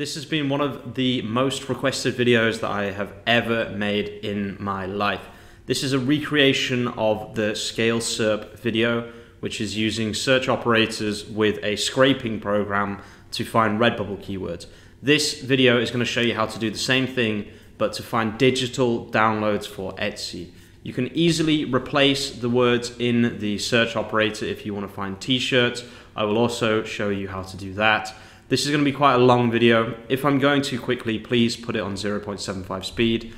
This has been one of the most requested videos that I have ever made in my life. This is a recreation of the Scale SERP video, which is using search operators with a scraping program to find Redbubble keywords. This video is going to show you how to do the same thing, but to find digital downloads for Etsy. You can easily replace the words in the search operator if you want to find t-shirts. I will also show you how to do that. This is going to be quite a long video. If I'm going too quickly, please put it on 0.75 speed.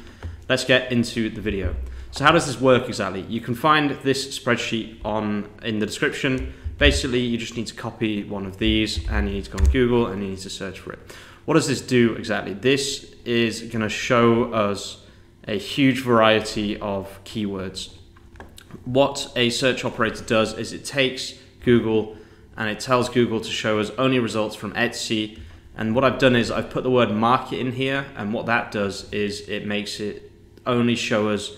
Let's get into the video. So how does this work exactly? You can find this spreadsheet on in the description. Basically, you just need to copy one of these and you need to go on Google and you need to search for it. What does this do exactly? This is going to show us a huge variety of keywords. What a search operator does is it takes Google and it tells Google to show us only results from Etsy. And what I've done is I've put the word market in here, and what that does is it makes it only show us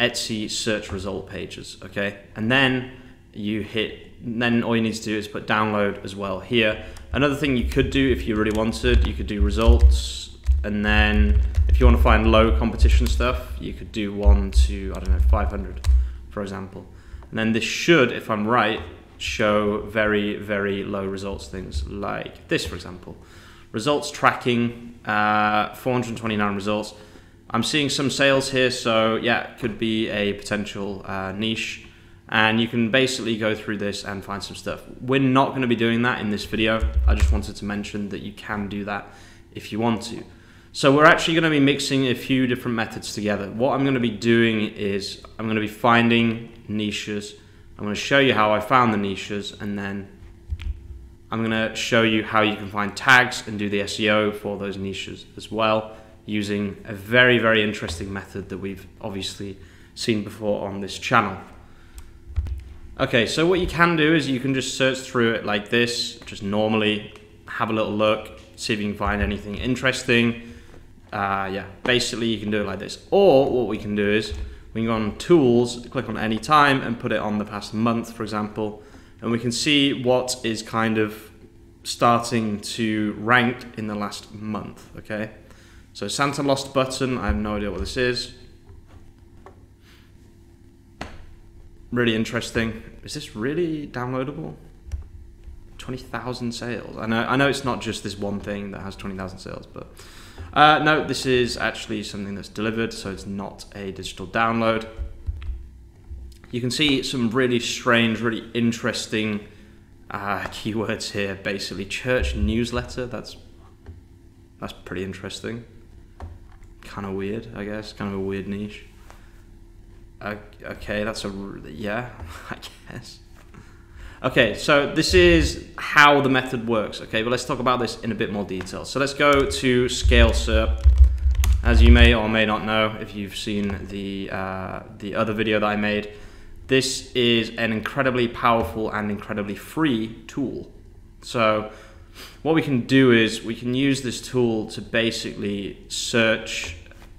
Etsy search result pages, okay? And then you hit, then all you need to do is put download as well here. Another thing you could do if you really wanted, you could do results, and then if you want to find low competition stuff, you could do one to, I don't know, 500, for example. And then this should, if I'm right, show very, very low results things like this, for example. Results tracking, uh, 429 results. I'm seeing some sales here, so yeah, could be a potential uh, niche. And you can basically go through this and find some stuff. We're not going to be doing that in this video. I just wanted to mention that you can do that if you want to. So we're actually going to be mixing a few different methods together. What I'm going to be doing is I'm going to be finding niches I'm going to show you how I found the niches and then I'm going to show you how you can find tags and do the SEO for those niches as well using a very, very interesting method that we've obviously seen before on this channel. Okay, so what you can do is you can just search through it like this, just normally have a little look, see if you can find anything interesting. Uh, yeah, basically you can do it like this. Or what we can do is we can go on tools, click on any time and put it on the past month, for example, and we can see what is kind of starting to rank in the last month, okay? So Santa Lost Button, I have no idea what this is. Really interesting. Is this really downloadable? 20,000 sales. I know, I know it's not just this one thing that has 20,000 sales, but uh, no, this is actually something that's delivered, so it's not a digital download. You can see some really strange, really interesting uh, keywords here. Basically, church newsletter. That's that's pretty interesting. Kind of weird, I guess. Kind of a weird niche. Uh, okay, that's a yeah, I guess. Okay, so this is how the method works. Okay, but let's talk about this in a bit more detail. So let's go to Scale SERP. As you may or may not know, if you've seen the, uh, the other video that I made, this is an incredibly powerful and incredibly free tool. So what we can do is we can use this tool to basically search,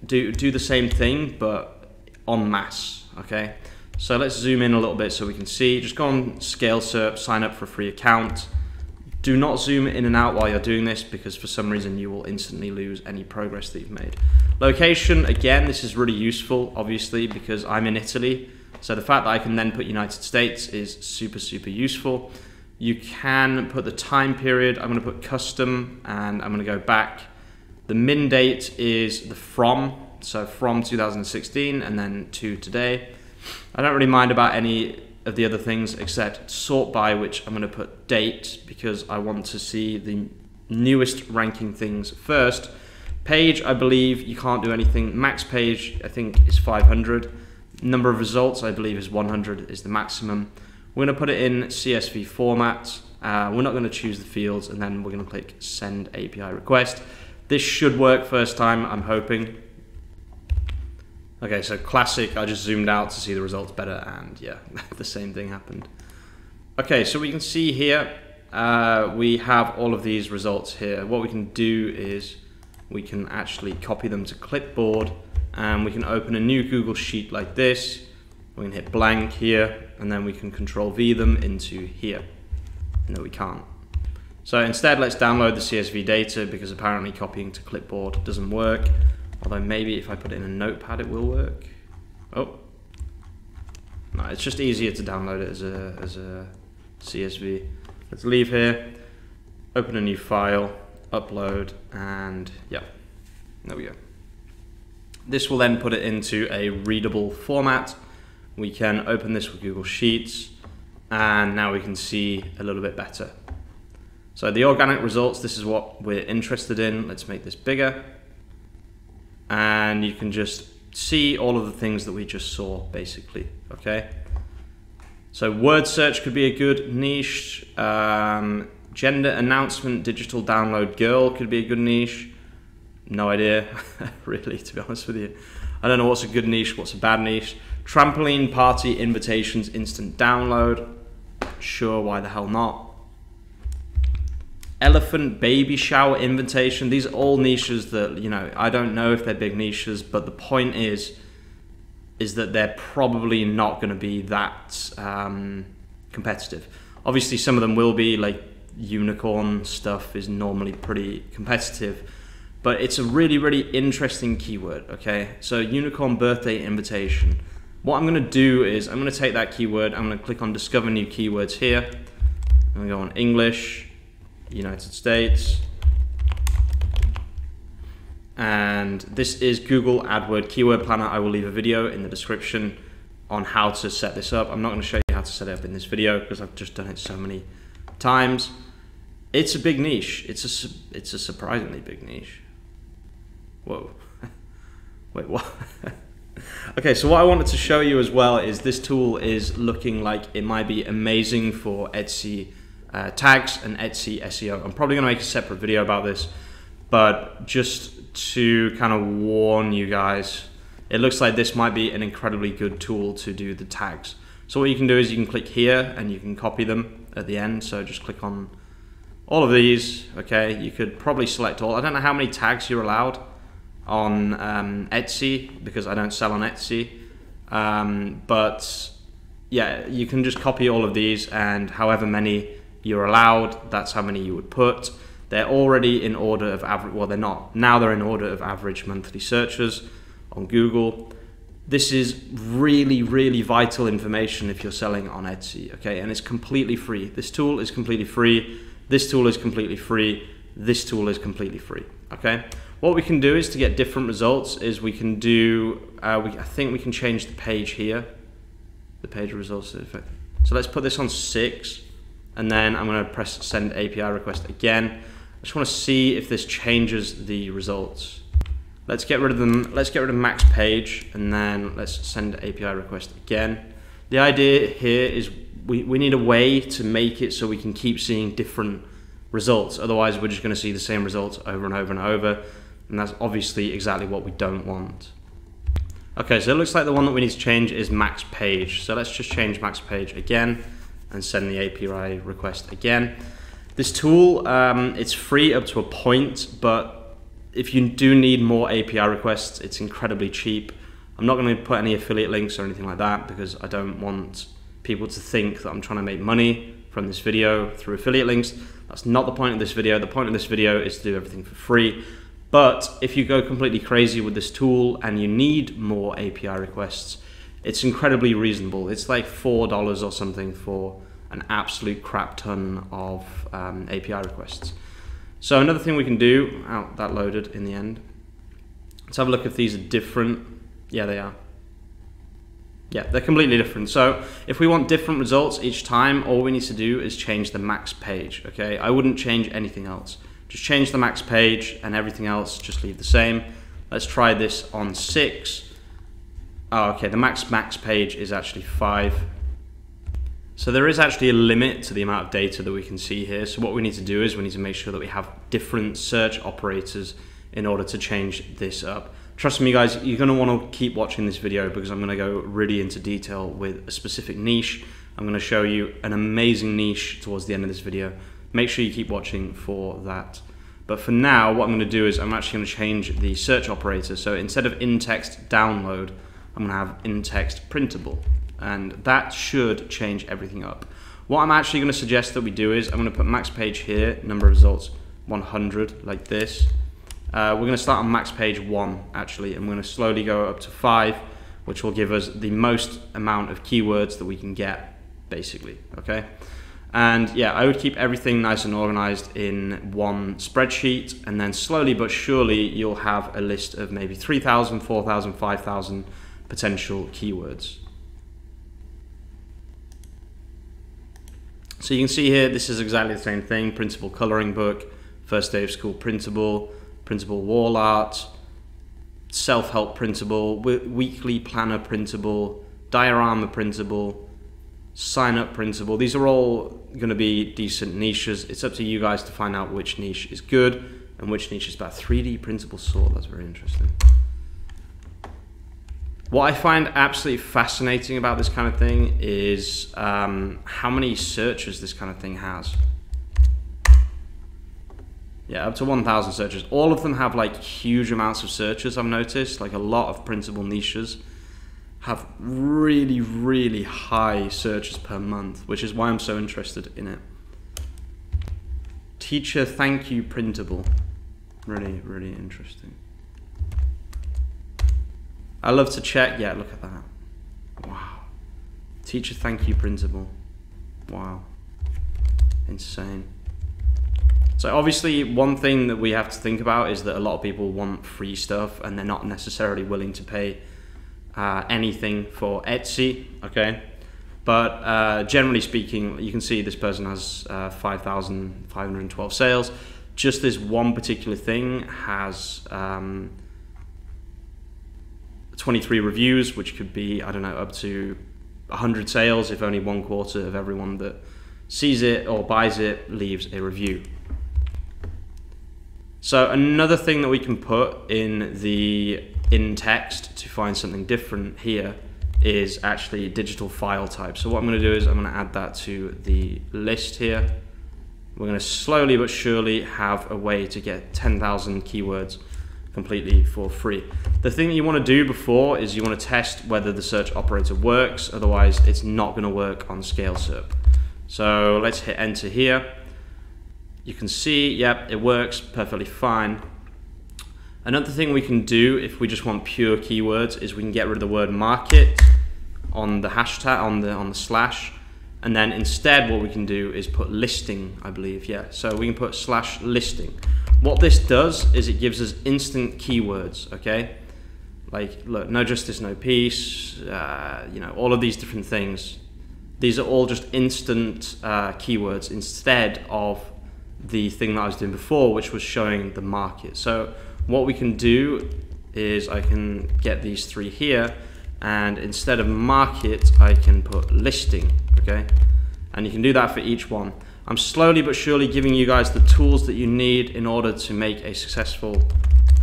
do, do the same thing, but en masse, okay? So let's zoom in a little bit so we can see. Just go on Scale SERP, sign up for a free account. Do not zoom in and out while you're doing this because for some reason you will instantly lose any progress that you've made. Location, again, this is really useful, obviously, because I'm in Italy. So the fact that I can then put United States is super, super useful. You can put the time period. I'm going to put custom and I'm going to go back. The min date is the from, so from 2016 and then to today. I don't really mind about any of the other things except sort by, which I'm going to put date because I want to see the newest ranking things first. Page, I believe you can't do anything. Max page, I think, is 500. Number of results, I believe, is 100 is the maximum. We're going to put it in CSV format. Uh, we're not going to choose the fields, and then we're going to click Send API Request. This should work first time, I'm hoping. Okay, so classic, I just zoomed out to see the results better, and yeah, the same thing happened. Okay, so we can see here, uh, we have all of these results here. What we can do is we can actually copy them to clipboard, and we can open a new Google Sheet like this. We can hit blank here, and then we can Control V them into here. No, we can't. So instead, let's download the CSV data because apparently copying to clipboard doesn't work. Although maybe if I put it in a notepad, it will work. Oh. No, it's just easier to download it as a, as a CSV. Let's leave here, open a new file, upload, and yeah, there we go. This will then put it into a readable format. We can open this with Google Sheets, and now we can see a little bit better. So the organic results, this is what we're interested in. Let's make this bigger. And you can just see all of the things that we just saw, basically, okay? So word search could be a good niche. Um, gender announcement, digital download girl could be a good niche. No idea, really, to be honest with you. I don't know what's a good niche, what's a bad niche. Trampoline party invitations, instant download. Sure, why the hell not? Elephant baby shower invitation. These are all niches that, you know, I don't know if they're big niches, but the point is, is that they're probably not going to be that um, competitive. Obviously, some of them will be, like unicorn stuff is normally pretty competitive, but it's a really, really interesting keyword, okay? So, unicorn birthday invitation. What I'm going to do is I'm going to take that keyword, I'm going to click on discover new keywords here. I'm going to go on English, United States. And this is Google AdWord Keyword Planner. I will leave a video in the description on how to set this up. I'm not going to show you how to set it up in this video because I've just done it so many times. It's a big niche. It's a, it's a surprisingly big niche. Whoa. Wait, what? okay, so what I wanted to show you as well is this tool is looking like it might be amazing for Etsy uh, tags and Etsy SEO. I'm probably going to make a separate video about this, but just to kind of warn you guys, it looks like this might be an incredibly good tool to do the tags. So what you can do is you can click here and you can copy them at the end. So just click on all of these. Okay, you could probably select all. I don't know how many tags you're allowed on um, Etsy because I don't sell on Etsy. Um, but yeah, you can just copy all of these and however many you're allowed, that's how many you would put. They're already in order of average, well, they're not. Now they're in order of average monthly searches on Google. This is really, really vital information if you're selling on Etsy, okay? And it's completely free. This tool is completely free. This tool is completely free. This tool is completely free, okay? What we can do is to get different results is we can do, uh, we, I think we can change the page here, the page results. So let's put this on six and then I'm going to press send API request again. I just want to see if this changes the results. Let's get rid of them. Let's get rid of max page and then let's send API request again. The idea here is we, we need a way to make it so we can keep seeing different results. Otherwise, we're just going to see the same results over and over and over. And that's obviously exactly what we don't want. Okay, so it looks like the one that we need to change is max page. So let's just change max page again and send the API request again. This tool, um, it's free up to a point, but if you do need more API requests, it's incredibly cheap. I'm not going to put any affiliate links or anything like that because I don't want people to think that I'm trying to make money from this video through affiliate links. That's not the point of this video. The point of this video is to do everything for free. But if you go completely crazy with this tool and you need more API requests, it's incredibly reasonable. It's like four dollars or something for an absolute crap ton of um, API requests. So another thing we can do, out that loaded in the end. Let's have a look if these are different. Yeah, they are. Yeah, they're completely different. So if we want different results each time, all we need to do is change the max page, okay? I wouldn't change anything else. Just change the max page and everything else, just leave the same. Let's try this on six. Oh, okay, the max max page is actually five. So there is actually a limit to the amount of data that we can see here. So what we need to do is we need to make sure that we have different search operators in order to change this up. Trust me guys, you're gonna wanna keep watching this video because I'm gonna go really into detail with a specific niche. I'm gonna show you an amazing niche towards the end of this video. Make sure you keep watching for that. But for now, what I'm gonna do is I'm actually gonna change the search operator. So instead of in-text download, I'm going to have in-text printable. And that should change everything up. What I'm actually going to suggest that we do is I'm going to put max page here, number of results 100, like this. Uh, we're going to start on max page 1, actually, and we're going to slowly go up to 5, which will give us the most amount of keywords that we can get, basically, okay? And yeah, I would keep everything nice and organized in one spreadsheet, and then slowly but surely you'll have a list of maybe 3,000, 4,000, 5,000 potential keywords. So you can see here, this is exactly the same thing, printable coloring book, first day of school printable, printable wall art, self-help printable, weekly planner printable, diorama printable, sign up printable. These are all going to be decent niches. It's up to you guys to find out which niche is good and which niche is bad. 3D printable sort, that's very interesting. What I find absolutely fascinating about this kind of thing is um, how many searches this kind of thing has. Yeah, up to 1,000 searches. All of them have like huge amounts of searches, I've noticed, like a lot of printable niches have really, really high searches per month, which is why I'm so interested in it. Teacher thank you printable. Really, really interesting. I love to check. Yeah, look at that. Wow. Teacher thank you printable. Wow. Insane. So obviously one thing that we have to think about is that a lot of people want free stuff and they're not necessarily willing to pay uh, anything for Etsy, okay? But uh, generally speaking, you can see this person has uh, 5,512 sales. Just this one particular thing has um, 23 reviews, which could be, I don't know, up to 100 sales if only one quarter of everyone that sees it or buys it leaves a review. So another thing that we can put in the in text to find something different here is actually digital file type. So what I'm going to do is I'm going to add that to the list here. We're going to slowly but surely have a way to get 10,000 keywords completely for free. The thing that you want to do before is you want to test whether the search operator works, otherwise it's not going to work on ScaleSERP. So let's hit enter here. You can see, yep, it works perfectly fine. Another thing we can do if we just want pure keywords is we can get rid of the word market on the hashtag, on the, on the slash, and then instead what we can do is put listing, I believe, yeah. So we can put slash listing. What this does is it gives us instant keywords, okay? Like, look, no justice, no peace, uh, you know, all of these different things. These are all just instant uh, keywords instead of the thing that I was doing before, which was showing the market. So what we can do is I can get these three here and instead of market I can put listing okay and you can do that for each one I'm slowly but surely giving you guys the tools that you need in order to make a successful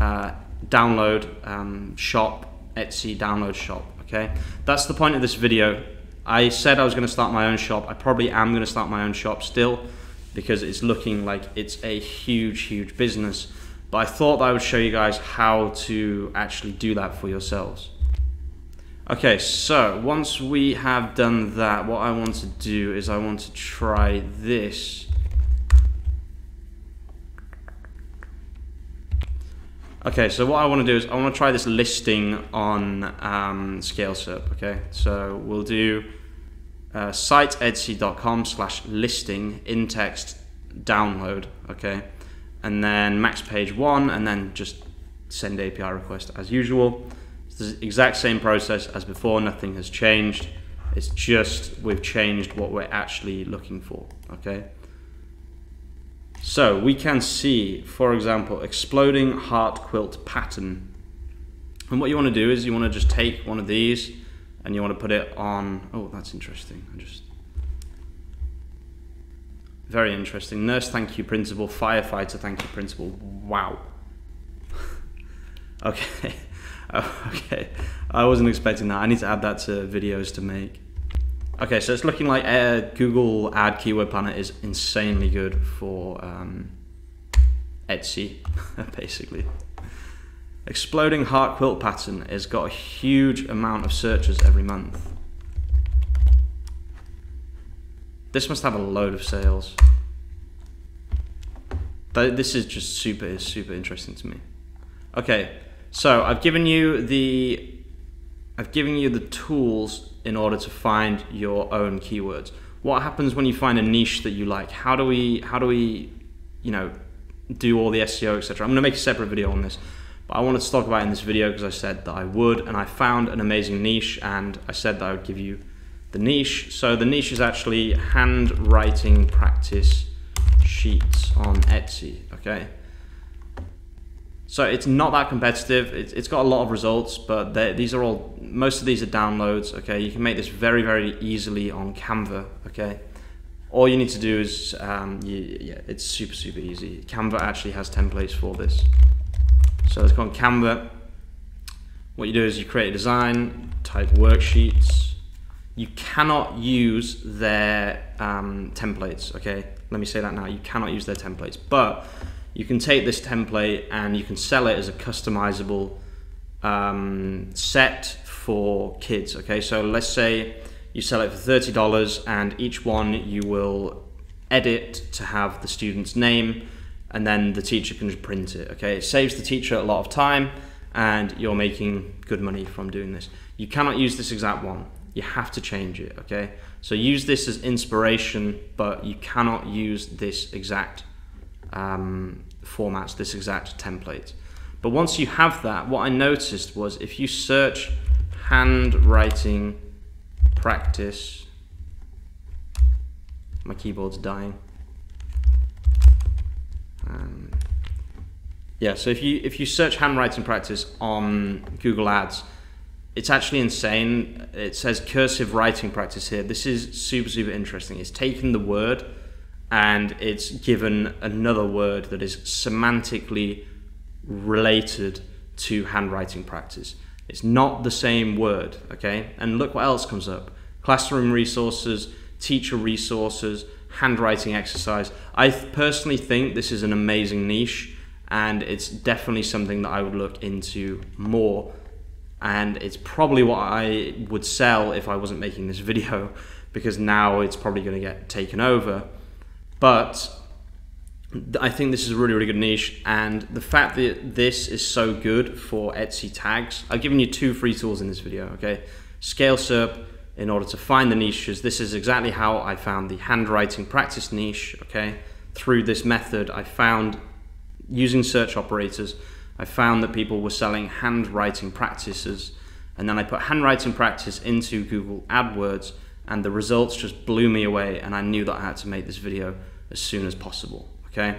uh, download um, shop Etsy download shop okay? That's the point of this video. I said I was going to start my own shop. I probably am going to start my own shop still because it's looking like it's a huge huge business. But I thought I would show you guys how to actually do that for yourselves. Okay, so once we have done that, what I want to do is I want to try this. Okay, so what I want to do is I want to try this listing on um, ScaleSERP, okay? So we'll do uh, siteetsy.com slash listing in text download, okay? and then max page one, and then just send API request as usual. It's the exact same process as before, nothing has changed. It's just we've changed what we're actually looking for, okay? So we can see, for example, exploding heart quilt pattern. And what you want to do is you want to just take one of these and you want to put it on, oh, that's interesting. I just very interesting. Nurse thank you printable. firefighter thank you printable. Wow. okay. Oh, okay. I wasn't expecting that. I need to add that to videos to make. Okay, so it's looking like uh, Google Ad Keyword Planner is insanely good for um, Etsy, basically. Exploding Heart Quilt Pattern has got a huge amount of searches every month. This must have a load of sales. This is just super, super interesting to me. Okay, so I've given you the I've given you the tools in order to find your own keywords. What happens when you find a niche that you like? How do we how do we you know do all the SEO etc. I'm going to make a separate video on this, but I wanted to talk about in this video because I said that I would, and I found an amazing niche, and I said that I would give you the niche. So the niche is actually handwriting practice sheets on Etsy. Okay. So it's not that competitive. It's, it's got a lot of results, but these are all, most of these are downloads, okay? You can make this very, very easily on Canva, okay? All you need to do is, um, you, yeah, it's super, super easy. Canva actually has templates for this. So let's go on Canva. What you do is you create a design, type worksheets. You cannot use their um, templates, okay? Let me say that now. You cannot use their templates, but you can take this template and you can sell it as a customizable um, set for kids. Okay, so let's say you sell it for $30 and each one you will edit to have the student's name and then the teacher can just print it. Okay, it saves the teacher a lot of time and you're making good money from doing this. You cannot use this exact one. You have to change it, okay? So use this as inspiration, but you cannot use this exact um, formats, this exact template. But once you have that, what I noticed was if you search handwriting practice, my keyboard's dying. Um, yeah, so if you if you search handwriting practice on Google Ads, it's actually insane. It says cursive writing practice here. This is super super interesting. It's taken the word and it's given another word that is semantically related to handwriting practice. It's not the same word, okay? And look what else comes up. Classroom resources, teacher resources, handwriting exercise. I personally think this is an amazing niche and it's definitely something that I would look into more and it's probably what I would sell if I wasn't making this video because now it's probably going to get taken over but I think this is a really, really good niche. And the fact that this is so good for Etsy tags, I've given you two free tools in this video, okay? Scale SERP in order to find the niches. This is exactly how I found the handwriting practice niche, okay? Through this method, I found using search operators, I found that people were selling handwriting practices. And then I put handwriting practice into Google AdWords and the results just blew me away. And I knew that I had to make this video as soon as possible, okay?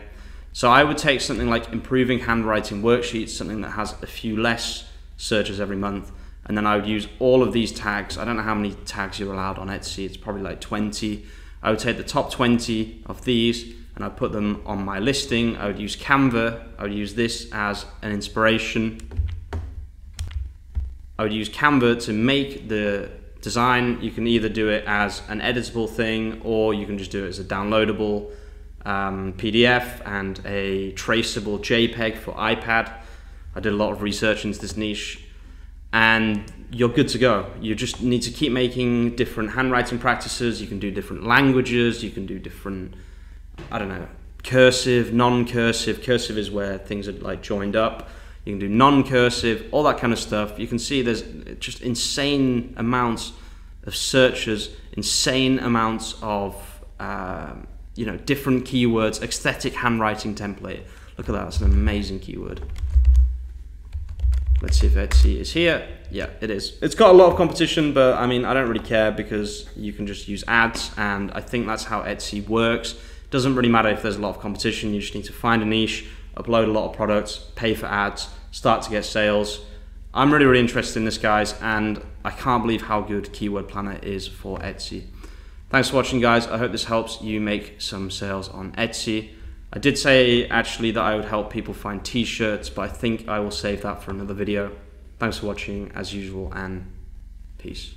So I would take something like improving handwriting worksheets, something that has a few less searches every month, and then I would use all of these tags. I don't know how many tags you're allowed on Etsy, it's probably like 20. I would take the top 20 of these and I'd put them on my listing. I would use Canva, I would use this as an inspiration. I would use Canva to make the design. You can either do it as an editable thing or you can just do it as a downloadable um, PDF and a traceable JPEG for iPad. I did a lot of research into this niche and you're good to go. You just need to keep making different handwriting practices. You can do different languages. You can do different, I don't know, cursive, non-cursive. Cursive is where things are like joined up. You can do non-cursive, all that kind of stuff. You can see there's just insane amounts of searches, insane amounts of um, you know, different keywords, aesthetic handwriting template. Look at that, that's an amazing keyword. Let's see if Etsy is here. Yeah, it is. It's got a lot of competition, but I mean, I don't really care because you can just use ads, and I think that's how Etsy works. Doesn't really matter if there's a lot of competition, you just need to find a niche, upload a lot of products, pay for ads, start to get sales. I'm really, really interested in this, guys, and I can't believe how good Keyword Planner is for Etsy. Thanks for watching guys. I hope this helps you make some sales on Etsy. I did say actually that I would help people find t-shirts, but I think I will save that for another video. Thanks for watching as usual and peace.